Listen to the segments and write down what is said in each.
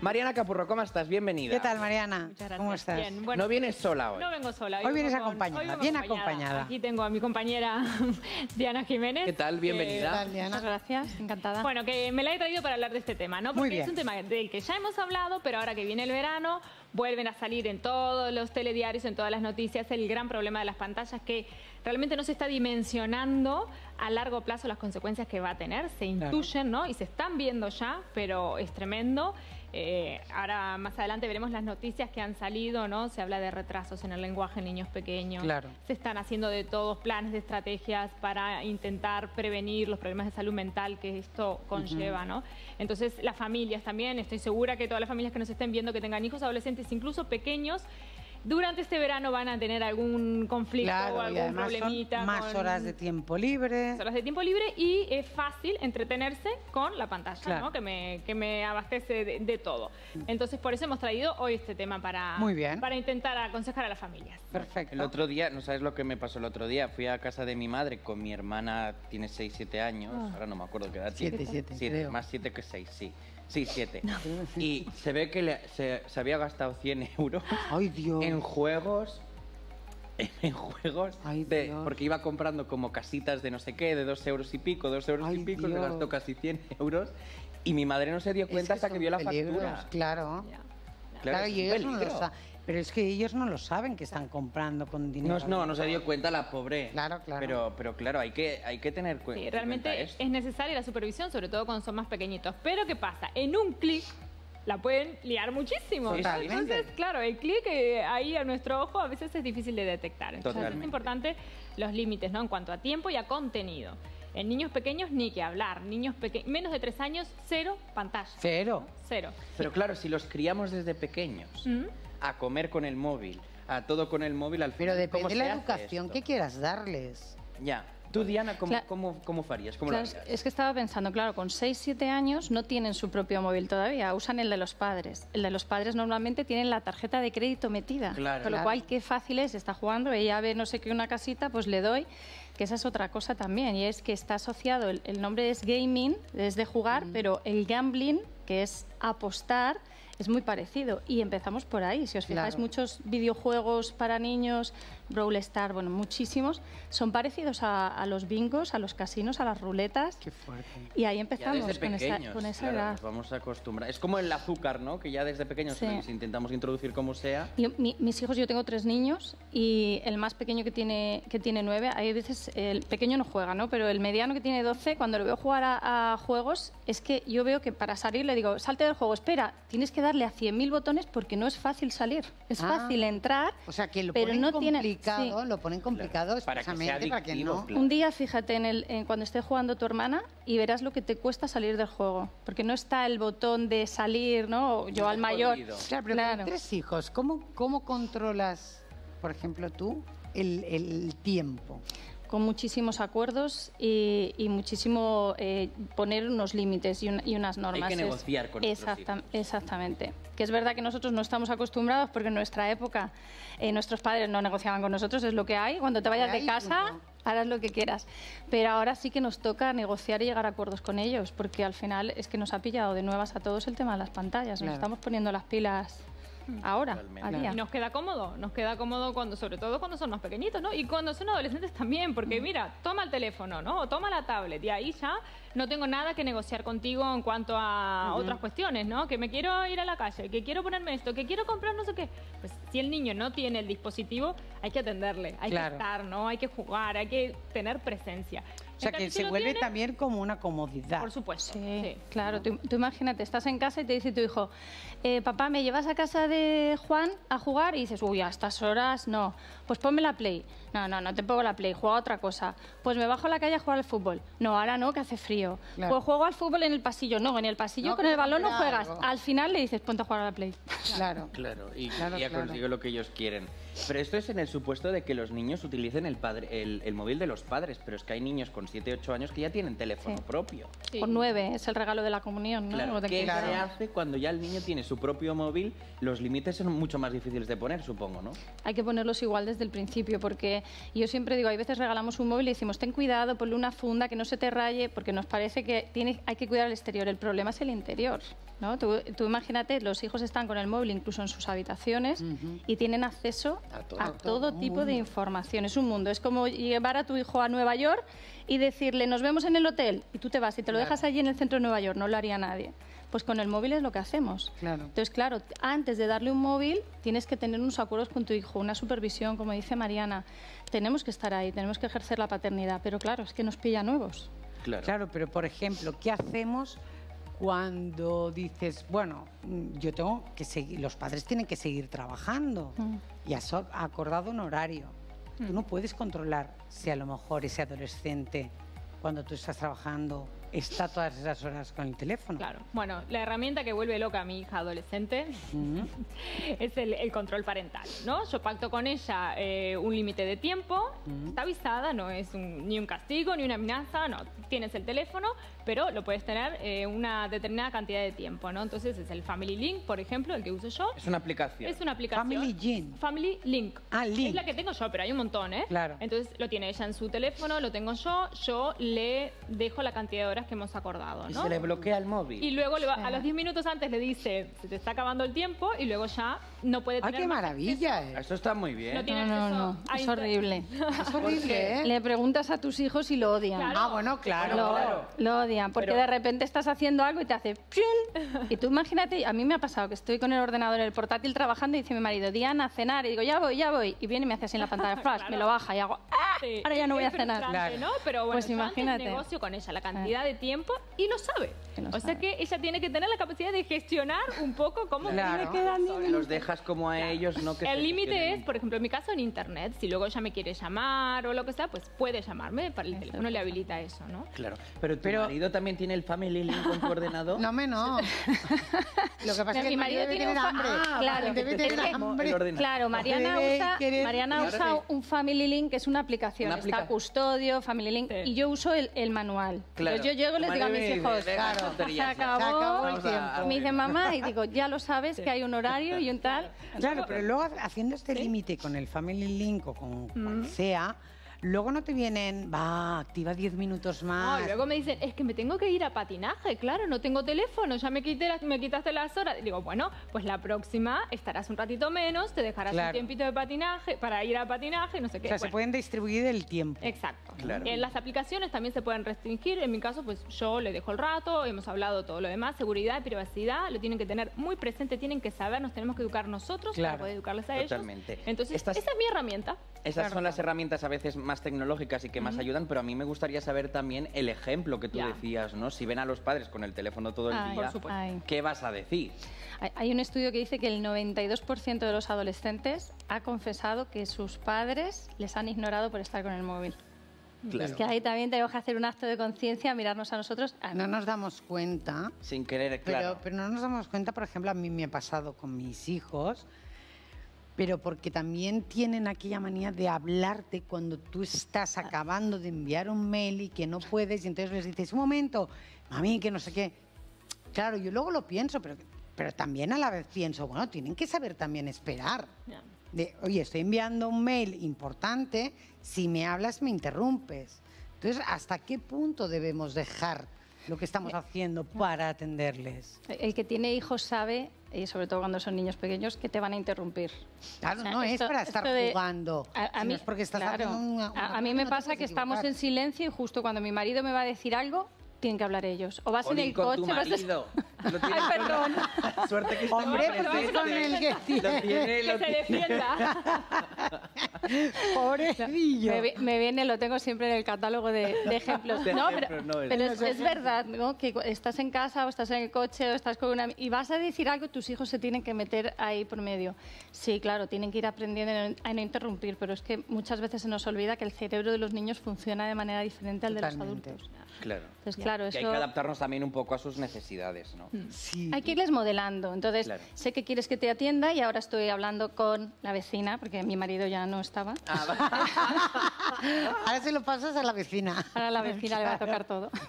Mariana Capurro, ¿cómo estás? Bienvenida. ¿Qué tal, Mariana? Muchas gracias. ¿Cómo estás? Bien, bueno, no vienes sola hoy. No vengo sola. Hoy vienes vengo con- acompañada, hoy vengo bien acompañada. Aquí tengo a mi compañera Diana Jiménez. ¿Qué tal? Bienvenida. ¿Qué tal, Diana? Muchas gracias, encantada. Bueno, que me la he traído para hablar de este tema, ¿no? Porque Muy bien. es un tema del que ya hemos hablado, pero ahora que viene el verano, vuelven a salir en todos los telediarios, en todas las noticias, el gran problema de las pantallas que realmente no se está dimensionando a largo plazo las consecuencias que va a tener. Se Claro. intuyen, ¿no? Y se están viendo ya, pero es tremendo. Eh, ahora más adelante veremos las noticias que han salido, ¿no? Se habla de retrasos en el lenguaje en niños pequeños. Claro. Se están haciendo de todos planes de estrategias para intentar prevenir los problemas de salud mental que esto conlleva, ¿no? Entonces, las familias también, estoy segura que todas las familias que nos estén viendo que tengan hijos adolescentes, incluso pequeños, durante este verano van a tener algún conflicto o Claro, y algún problemita. son más con- horas de tiempo libre. horas de tiempo libre y es fácil entretenerse con la pantalla, Claro. ¿no? que, me, que me abastece de, de todo. Entonces, por eso hemos traído hoy este tema para, Muy bien. para intentar aconsejar a las familias. Perfecto. El otro día, no sabes lo que me pasó el otro día, fui a casa de mi madre con mi hermana, tiene 6, 7 años, ahora no me acuerdo qué edad tiene. Siete, siete, Siete, creo. más 7 que 6, sí. Sí, 7. Y se ve que le- se, se había gastado 100 euros Ay, Dios. en juegos. En juegos, Ay, de- Dios. porque iba comprando como casitas de no sé qué, de dos euros y pico, dos euros Ay, y pico, se Dios. gastó casi 100 euros. Y mi madre no se dio Es cuenta hasta que vio la peligros, factura. Claro. Ya. Claro, es y un ellos no lo peligro. saben. Pero es que ellos no lo saben que están comprando con dinero. No, no, no se dio cuenta la pobre. Claro, claro. Pero, pero claro, hay que, hay que tener cu- Sí, en realmente cuenta esto. es necesaria la supervisión, sobre todo cuando son más pequeñitos. Pero ¿qué pasa? En un clic la pueden liar muchísimo. Totalmente. Entonces, claro, el clic eh, ahí a nuestro ojo a veces es difícil de detectar. Entonces es Totalmente. importante los límites, ¿no? En cuanto a tiempo y a contenido. En niños pequeños ni que hablar. Niños pequeños, menos de tres años, cero pantalla. Cero. Cero. Pero claro, si los criamos desde pequeños ¿Mm? A comer con el móvil, a todo con el móvil, al Pero final, ¿cómo depende de la educación esto? que quieras darles. Ya. Tú, Diana, ¿cómo, Claro. cómo, cómo farías? ¿Cómo Claro, lo harías? es que estaba pensando, claro, con 6, 7 años no tienen su propio móvil todavía, usan el de los padres. El de los padres normalmente tienen la tarjeta de crédito metida. Claro. Con lo cual, qué fácil es, está jugando, ella ve no sé qué una casita, pues le doy. Que esa es otra cosa también, y es que está asociado, el, el nombre es gaming, es de jugar, Mm. pero el gambling, que es apostar, es muy parecido. Y empezamos por ahí. Si os fijáis, Claro. muchos videojuegos para niños, Brawl Star, bueno, muchísimos, son parecidos a, a los bingos, a los casinos, a las ruletas. Qué fuerte. Y ahí Ya empezamos desde con esa, pequeños, con esa claro, edad. nos vamos a acostumbrar. Es como el azúcar, ¿no? Que ya desde pequeños Sí. les intentamos introducir como sea. Y mi- mis hijos, yo tengo tres niños y el más pequeño que tiene, que tiene nueve, hay veces el pequeño no juega, ¿no? Pero el mediano que tiene 12, cuando lo veo jugar a, a juegos, es que yo veo que para salir le digo, salte del juego, espera, tienes que darle a 100.000 botones porque no es fácil salir. Es Ah. fácil entrar, O sea, que lo pero no tiene... complicado, sí. lo ponen complicado Para que sea expresamente para que no. claro. Un día, fíjate, en el, en cuando esté jugando tu hermana y verás lo que te cuesta salir del juego. Porque no está el botón de salir, ¿no? Yo al mayor. Claro, pero Claro. con tres hijos, ¿cómo, cómo controlas, por ejemplo, tú, el, el tiempo? Con muchísimos acuerdos y, y muchísimo eh, poner unos límites y, un- y unas normas. que Es- negociar con nuestros Exacta- hijos. Exactamente. Que es verdad que nosotros no estamos acostumbrados porque en nuestra época eh, nuestros padres no negociaban con nosotros, es lo que hay. Cuando te vayas Hay, de casa, punto. harás lo que quieras. Pero ahora sí que nos toca negociar y llegar a acuerdos con ellos porque al final es que nos ha pillado de nuevas a todos el tema de las pantallas. Claro. Nos estamos poniendo las pilas ahora, Totalmente. a día. Y nos queda cómodo, nos queda cómodo cuando, sobre todo cuando son más pequeñitos, ¿no? Y cuando son adolescentes también, porque mira, toma el teléfono, ¿no? O toma la tablet y ahí ya no tengo nada que negociar contigo en cuanto a otras cuestiones, ¿no? Que me quiero ir a la calle, que quiero ponerme esto, que quiero comprar no sé qué. Pues si el niño no tiene el dispositivo, hay que atenderle, hay Claro. que estar, ¿no? Hay que jugar, hay que tener presencia. O sea, que se vuelve tiene, también como una comodidad. Por supuesto. Sí, sí. claro. Tú, tú imagínate, estás en casa y te dice tu hijo, eh, papá, ¿me llevas a casa de Juan a jugar? Y dices, uy, a estas horas no. Pues ponme la Play. No, no, no te pongo la Play, juega a otra cosa. Pues me bajo a la calle a jugar al fútbol. No, ahora no, que hace frío. Claro. Pues juego al fútbol en el pasillo. No, en el pasillo No, con el balón no juegas. algo. Al final le dices, ponte a jugar a la Play. Claro. Claro, y Claro, ya claro. consigo lo que ellos quieren. Pero esto es en el supuesto de que los niños utilicen el, padre, el, el móvil de los padres, pero es que hay niños con 7, 8 años que ya tienen teléfono Sí. propio. Sí. Por nueve, es el regalo de la comunión, ¿no? Claro, ¿qué se hace cuando ya el niño tiene su propio móvil? Los límites son mucho más difíciles de poner, supongo, ¿no? Hay que ponerlos igual desde desde el principio, porque yo siempre digo, hay veces regalamos un móvil y decimos, ten cuidado, ponle una funda, que no se te raye, porque nos parece que tiene, hay que cuidar el exterior. El problema es el interior. ¿no? Tú, tú imagínate, los hijos están con el móvil incluso en sus habitaciones y tienen acceso A todo. a todo tipo de información. Es un mundo. Es como llevar a tu hijo a Nueva York y decirle, nos vemos en el hotel, y tú te vas y te lo dejas allí en el centro de Nueva York. No lo haría nadie. Pues con el móvil es lo que hacemos. Claro. Entonces, claro, antes de darle un móvil, tienes que tener unos acuerdos con tu hijo, una supervisión, como dice Mariana. Tenemos que estar ahí, tenemos que ejercer la paternidad, pero claro, es que nos pilla nuevos. Claro. Claro, pero por ejemplo, ¿qué hacemos cuando dices, bueno, mm, yo tengo que seguir, los padres tienen que seguir trabajando Mm. y has acordado un horario? Tú no puedes controlar si a lo mejor ese adolescente, cuando tú estás trabajando, está todas esas horas con el teléfono. Claro. Bueno, la herramienta que vuelve loca a mi hija adolescente Mm. es el, el control parental, ¿no? Yo pacto con ella eh, un límite de tiempo, está avisada, no es un- ni un castigo ni una amenaza, no. Tienes el teléfono, pero lo puedes tener eh, una determinada cantidad de tiempo, ¿no? Entonces es el Family Link, por ejemplo, el que uso yo. Es una aplicación. Es una aplicación. Family Gym. Family Link. Ah, Link. Es la que tengo yo, pero hay un montón, ¿eh? Claro. Entonces lo tiene ella en su teléfono, lo tengo yo, yo le dejo la cantidad de horas que hemos acordado, Y ¿no? se le bloquea el móvil. Y luego le va- a los 10 minutos antes le dice, se te está acabando el tiempo y luego ya no puede ¡Ay, tener qué más maravilla! eh. Eso está muy bien. No tiene No, no, acceso no, a es horrible. Es horrible, ¿eh? Le preguntas a tus hijos y lo odian. Claro. Ah, bueno, claro. Lo, claro. lo odian, porque Pero- de repente estás haciendo algo y te hace ¡pium! Y tú imagínate, a mí me ha pasado que estoy con el ordenador en el portátil trabajando y dice mi marido, Diana, a cenar. Y digo, ya voy, ya voy. Y viene y me hace así en la pantalla flash, Claro. me lo baja y hago ¡ah! Sí, Ahora ya no voy a es cenar. frustrante, Claro. ¿no? Pero bueno, Pues yo antes imagínate. negocio con ella la cantidad de tiempo y lo sabe. Que lo o sea sabe. que ella tiene que tener la capacidad de gestionar un poco cómo Claro. Los dejas como a ellos, no que El límite es, por ejemplo, en mi caso en internet, si luego ella me quiere llamar o lo que sea, pues puede llamarme, para el Eso teléfono le habilita eso, ¿no? Claro. Pero tu Pero- marido también tiene el Family Link con tu ordenador. No, me no. Lo que pasa es que Mi marido tiene un fa- hambre. Ah, claro. Debe tener hambre. El. Claro, Mariana Debe usa, querer- Mariana Claro, usa sí. un Family Link, que es una aplicación. Una Está Custodio, Family Link, Sí. y yo uso el, el manual. Claro. Entonces yo llego y les digo a mis hijos, "Deja se tonterías ya". acabó, Se acabó el tiempo. me dice mamá, y digo, ya lo sabes, que hay un horario y un tal. Claro, pero luego haciendo este límite con el Family Link o con cual sea, luego no te vienen, va, activa 10 minutos No, más. y luego me dicen, es que me tengo que ir a patinaje, claro, no tengo teléfono, ya me, quité las- me quitaste las horas. Y digo, bueno, pues la próxima estarás un ratito menos, te dejarás Claro. un tiempito de patinaje para ir a patinaje, no sé o qué. sea, se pueden distribuir el tiempo. Exacto. Claro. En las aplicaciones también se pueden restringir. En mi caso, pues yo le dejo el rato, hemos hablado todo lo demás, seguridad, privacidad, lo tienen que tener muy presente, tienen que saber, nos tenemos que educar nosotros Claro. para poder educarles a Totalmente. ellos. Entonces, Estas- esa es mi herramienta. Esas son las herramientas a veces más tecnológicas y que más ayudan, pero a mí me gustaría saber también el ejemplo que tú Ya. decías, ¿no? Si ven a los padres con el teléfono todo el Ay, día. Ay. ¿qué vas a decir? Hay- un estudio que dice que el 92% de los adolescentes ha confesado que sus padres les han ignorado por estar con el móvil. Claro. Es que ahí también tenemos que hacer un acto de conciencia, mirarnos a nosotros. Ah, No nos damos cuenta, Sin querer, pero, claro. pero no nos damos cuenta, por ejemplo, a mí me ha pasado con mis hijos, pero porque también tienen aquella manía de hablarte cuando tú estás acabando de enviar un mail y que no puedes, y entonces les dices, un momento, mami, que no sé qué. Claro, yo luego lo pienso, pero, pero también a la vez pienso, bueno, tienen que saber también esperar. De, oye, estoy enviando un mail importante, si me hablas me interrumpes. Entonces, ¿hasta qué punto debemos dejar lo que estamos haciendo para atenderles? El que tiene hijos sabe, y sobre todo cuando son niños pequeños, que te van a interrumpir. Claro, O sea, no es para estar de- jugando, A, a mí, es porque estás claro. haciendo una, A- una a, mí me no pasa que estamos en silencio y justo cuando mi marido me va a decir algo, tienen que hablar ellos. O vas O en el coche, vas a-. Lo tienes Ay, con- perdón. Suerte que está Hombre, pues con el que Lo tiene. tiene, lo Que se tiene. defienda. Pobrecillo. Me, me viene, lo tengo siempre en el catálogo de, de ejemplos. De no, ejemplos, pero, no, es- pero es, es verdad, ¿no? Que estás en casa o estás en el coche o estás con una... Y vas a decir algo, tus hijos se tienen que meter ahí por medio. Sí, claro, tienen que ir aprendiendo a no- interrumpir, pero es que muchas veces se nos olvida que el cerebro de los niños funciona de manera diferente al de los Totalmente. adultos. Claro. Entonces, claro, Que hay eso... que adaptarnos también un poco a sus necesidades, ¿no? Sí. Hay que irles modelando. Entonces, Claro. sé que quieres que te atienda y ahora estoy hablando con la vecina, porque mi marido ya no estaba. Ahora se lo pasas a la vecina. Ahora a la vecina le va a tocar todo.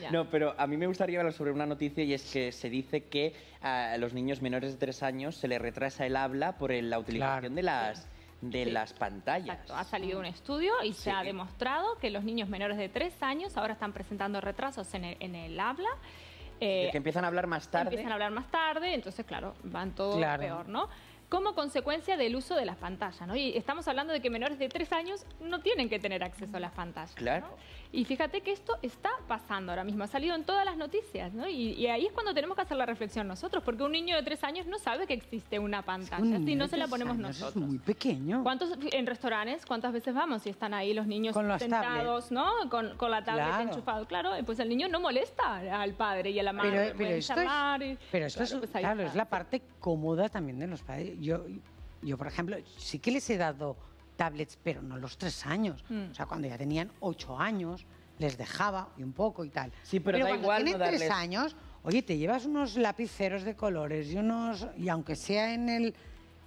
Ya. No, pero a mí me gustaría hablar sobre una noticia y es que se dice que a los niños menores de tres años se les retrasa el habla por la utilización Claro. de las de Sí. las pantallas. Exacto, ha salido un estudio y se ha demostrado que los niños menores de 3 años ahora están presentando retrasos en el, en el habla. eh, que empiezan a hablar más tarde. Empiezan a hablar más tarde, entonces, claro, van todo Claro. peor, ¿no? Como consecuencia del uso de las pantallas, ¿no? Y estamos hablando de que menores de 3 años no tienen que tener acceso a las pantallas. ¿no? Y fíjate que esto está pasando ahora mismo, ha salido en todas las noticias, ¿no? Y, y ahí es cuando tenemos que hacer la reflexión nosotros, porque un niño de 3 años no sabe que existe una pantalla, Un si no de se la tres ponemos años nosotros. Es muy pequeño. ¿Cuántos en restaurantes, cuántas veces vamos y están ahí los niños Con sentados, ¿no? Con, con la tablet Claro. enchufado, claro, pues el niño no molesta al padre y a la madre. Pero, pero esto, es, y- pero esto claro, es, pues claro, es la parte cómoda también de los padres. Yo, yo, por ejemplo, sí que les he dado tablets, pero no los tres años. Mm. O sea, cuando ya tenían ocho años, les dejaba y un poco y tal. Sí, pero da cuando igual tienen no tres años, oye, te llevas unos lapiceros de colores y unos, y aunque sea en el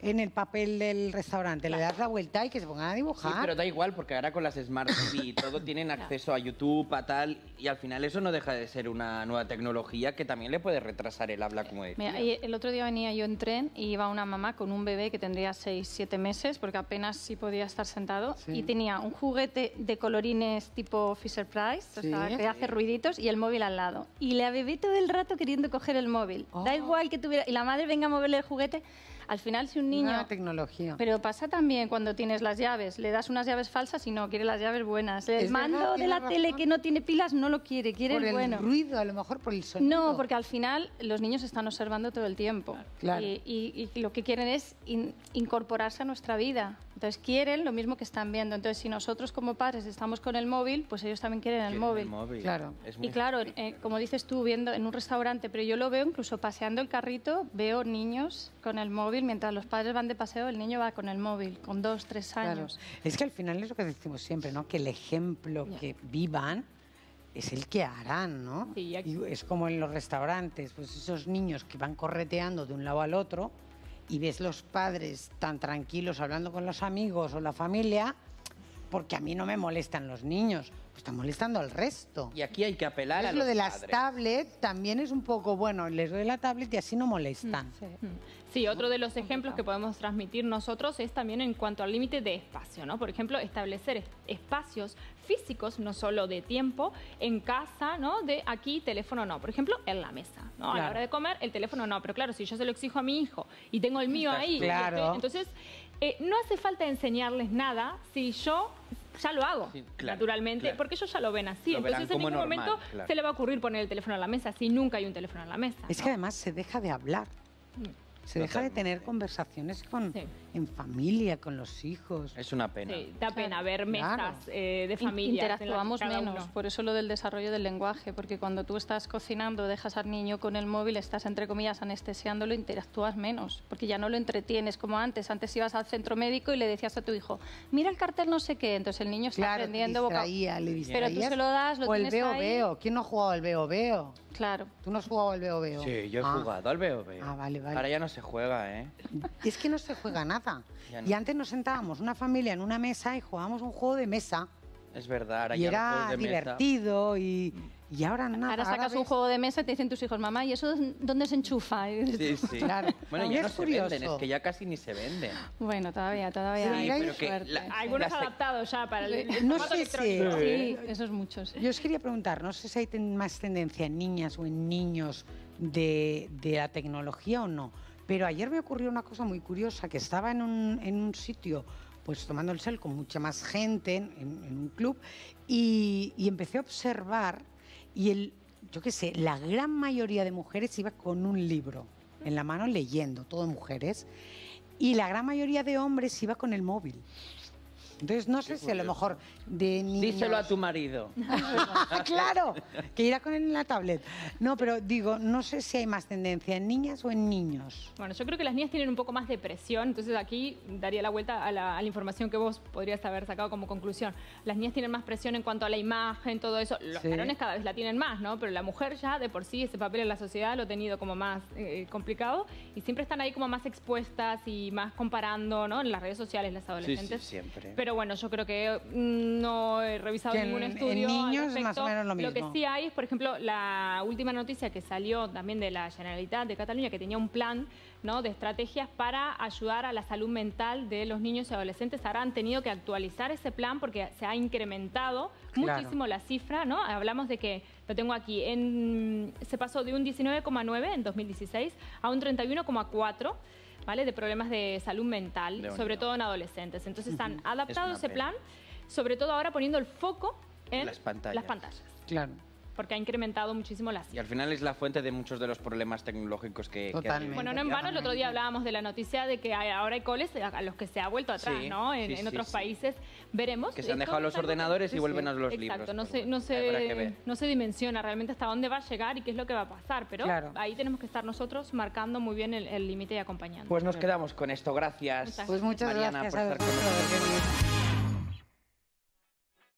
en el papel del restaurante, le das la vuelta y que se pongan a Sí, dibujar. pero da igual porque ahora con las Smart TV y todo tienen acceso a YouTube, a tal, y al final eso no deja de ser una nueva tecnología que también le puede retrasar el habla, como decía. Mira, y el otro día venía yo en tren y iba una mamá con un bebé que tendría 6, 7 meses, porque apenas sí podía estar sentado, Sí. y tenía un juguete de colorines tipo Fisher Price, Sí. o sea, que hace ruiditos, y el móvil al lado. Y la bebé todo el rato queriendo coger el móvil. Oh. Da igual que tuviera... Y la madre venga a moverle el juguete. Al final, si un niño... Tecnología. Pero pasa también cuando tienes las llaves. Le das unas llaves falsas y no, quiere las llaves buenas. El Es verdad, mando de la razón. tele que no tiene pilas no lo quiere, quiere por el el bueno. ruido, a lo mejor por el sonido. No, porque al final los niños están observando todo el tiempo. Claro. Y, y- y lo que quieren es in- incorporarse a nuestra vida. Entonces quieren lo mismo que están viendo. Entonces si nosotros como padres estamos con el móvil, pues ellos también quieren el Quieren móvil. Claro. Es muy Y claro, eh, como dices tú, viendo en un restaurante, pero yo lo veo incluso paseando el carrito, veo niños con el móvil, mientras los padres van de paseo, el niño va con el móvil, con dos, tres Claro. años. Es que al final es lo que decimos siempre, ¿no? Que el ejemplo que vivan es el que harán, ¿no? Sí, Y es como en los restaurantes, pues esos niños que van correteando de un lado al otro y ves los padres tan tranquilos hablando con los amigos o la familia, porque a mí no me molestan los niños, pues están molestando al resto. Y aquí hay que apelar a Es lo los de las padres. tablets también es un poco, bueno, les doy la tablet y así no molestan. Sí, otro de los ejemplos que podemos transmitir nosotros es también en cuanto al límite de espacio, ¿no? Por ejemplo, establecer es- espacios físicos, no solo de tiempo, en casa, ¿no? De aquí, teléfono no. Por ejemplo, en la mesa, ¿no? A la hora de comer, el teléfono no. Pero claro, si yo se lo exijo a mi hijo y tengo el mío ahí, Claro. estoy- entonces eh, no hace falta enseñarles nada si yo ya lo hago, Sí, claro, naturalmente, claro. porque ellos ya lo ven así. Lo entonces en ningún normal, momento claro. se le va a ocurrir poner el teléfono en la mesa si nunca hay un teléfono en la mesa. Es ¿no? que además se deja de hablar. Se deja de tener conversaciones con, Sí. en familia, con los hijos. Es una pena. Sí, da pena ver Claro. mesas eh, de familia. Interactuamos menos, por eso lo del desarrollo del lenguaje, porque cuando tú estás cocinando, dejas al niño con el móvil, estás entre comillas anestesiándolo, interactúas menos, porque ya no lo entretienes como antes. Antes ibas al centro médico y le decías a tu hijo, mira el cartel no sé qué, entonces el niño está Claro, aprendiendo voca- distraía, le Pero tú se lo das, lo o el tienes veo ahí. veo. ¿Quién no ha jugado al veo veo? Claro. ¿Tú no has jugado al veo veo? Sí, yo he Ah, jugado al veo veo. Ah, vale, vale. Ahora ya no se juega, ¿eh? Es que no se juega nada. Ya no. Y antes nos sentábamos una familia en una mesa y jugábamos un juego de mesa. Es verdad, ahora y ya los era juegos de mesa- divertido y, y ahora nada. Ahora sacas un juego de mesa y te dicen tus hijos, mamá, ¿y eso dónde se enchufa? Sí, sí. Claro. Bueno, Y ya es no se venden, es que ya casi ni se venden. Bueno, todavía, todavía. Sí, hay pero que suerte. la- Algunos adaptados ya para el, No sé si-. Sí, esos muchos. Yo os quería preguntar, no sé si hay ten- más tendencia en niñas o en niños de, de la tecnología o no, pero ayer me ocurrió una cosa muy curiosa, que estaba en un, en un sitio pues tomando el sol con mucha más gente en, en- en un club y, y empecé a observar y el, yo qué sé, la gran mayoría de mujeres iba con un libro en la mano leyendo, todo mujeres, y la gran mayoría de hombres iba con el móvil. Entonces no sé si a lo mejor de niños... Díselo a tu marido. claro, que irá con él en la tablet. No, pero digo, no sé si hay más tendencia en niñas o en niños. Bueno, yo creo que las niñas tienen un poco más de presión, entonces aquí daría la vuelta a la, a la información que vos podrías haber sacado como conclusión. Las niñas tienen más presión en cuanto a la imagen, todo eso. Los Sí. varones cada vez la tienen más, ¿no? Pero la mujer ya de por sí ese papel en la sociedad lo ha tenido como más eh, complicado y siempre están ahí como más expuestas y más comparando, ¿no? En las redes sociales las adolescentes. siempre. Pero Pero bueno, yo creo que mm, no he revisado Que ningún en- en estudio. al niños es más o menos lo que mismo. sí hay es, por ejemplo, la última noticia que salió también de la Generalitat de Cataluña, que tenía un plan ¿no? de estrategias para ayudar a la salud mental de los niños y adolescentes. Ahora han tenido que actualizar ese plan porque se ha incrementado Claro. muchísimo la cifra, ¿no? Hablamos de que, lo tengo aquí, en, se pasó de un 19,9 en 2016 a un 31,4. ¿Vale? De problemas de salud mental, De sobre todo en adolescentes. Entonces han adaptado ese pena. plan, sobre todo ahora poniendo el foco en Las pantallas. las pantallas, Claro. Porque ha incrementado muchísimo la Y cifra. al final es la fuente de muchos de los problemas tecnológicos que, que Totalmente. Bueno, no en vano, el otro día hablábamos de la noticia de que hay- ahora hay coles a los que se ha vuelto atrás, Sí, ¿no? En, sí, en otros sí. países veremos. Que se han dejado los que- ordenadores y vuelven sí. a los Exacto, libros. no pero se, no, que se, no se dimensiona realmente hasta dónde va a llegar y qué es lo que va a pasar, pero Claro. ahí tenemos que estar nosotros marcando muy bien el límite y acompañando. Pues nos quedamos con esto. Gracias. Muchas Pues muchas Mariana, gracias por a estar con nosotros.